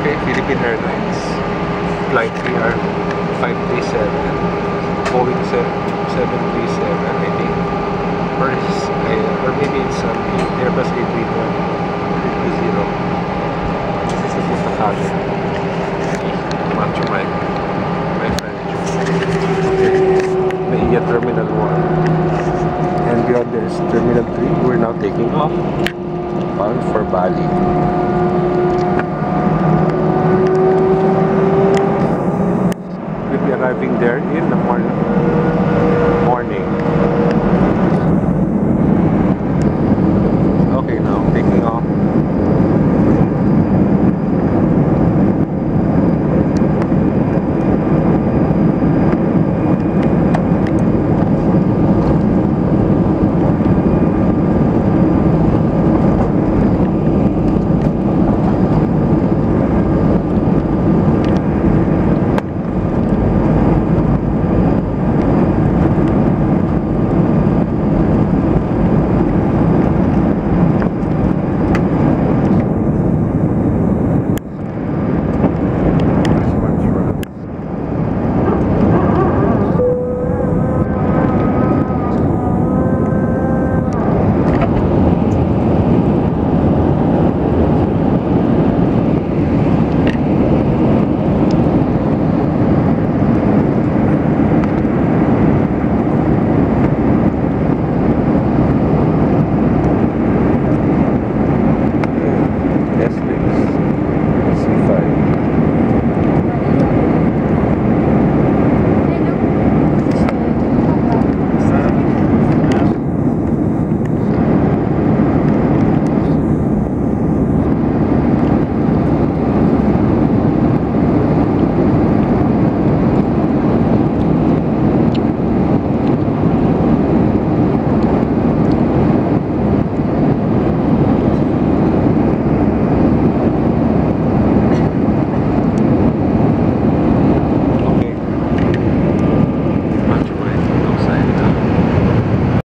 Okay, Philippine Airlines. Flight PR 537. Boeing 737, I think. Or, uh, or maybe it's um, Airbus A320. 320. This is the Punta Cali. Macho Mike. My friend. Okay. Terminal 1. And beyond there Terminal 3. We're now taking off. Bound for Bali.